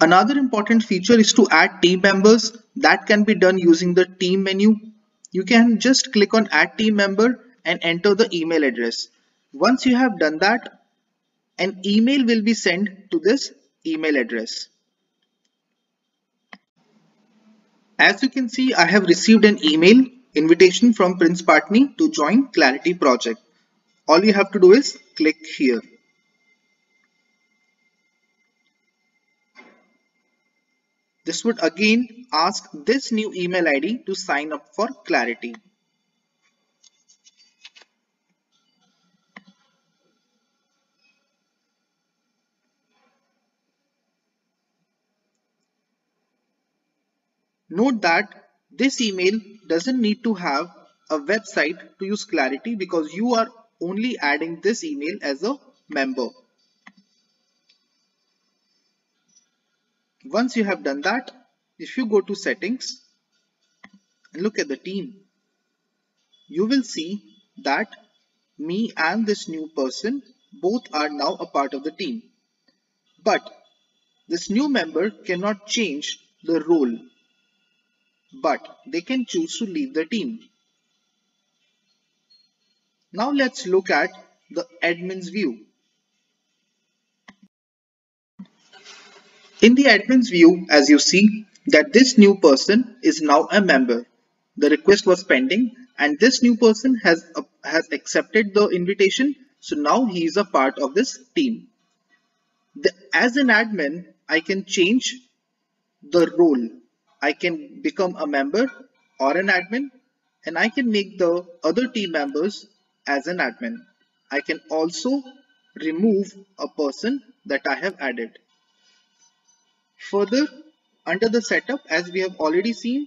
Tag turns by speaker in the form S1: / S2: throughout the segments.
S1: Another important feature is to add team members that can be done using the team menu. You can just click on add team member and enter the email address. Once you have done that, an email will be sent to this email address. As you can see, I have received an email invitation from Prince Patni to join Clarity project. All you have to do is click here. This would again ask this new email ID to sign up for Clarity. Note that this email doesn't need to have a website to use Clarity because you are only adding this email as a member. Once you have done that, if you go to settings and look at the team, you will see that me and this new person both are now a part of the team. But this new member cannot change the role but they can choose to leave the team. Now let's look at the admin's view. In the admin's view, as you see that this new person is now a member. The request was pending and this new person has, uh, has accepted the invitation. So now he is a part of this team. The, as an admin, I can change the role I can become a member or an admin and I can make the other team members as an admin. I can also remove a person that I have added. Further, under the setup, as we have already seen,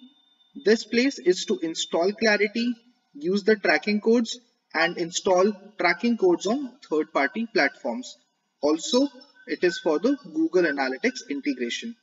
S1: this place is to install Clarity, use the tracking codes and install tracking codes on third-party platforms. Also, it is for the Google Analytics integration.